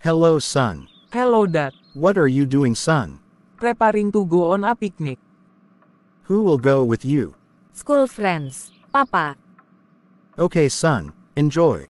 Hello, son. Hello dad. What are you doing, son? Preparing to go on a picnic. Who will go with you? School friends. Papa. Okay, son. Enjoy.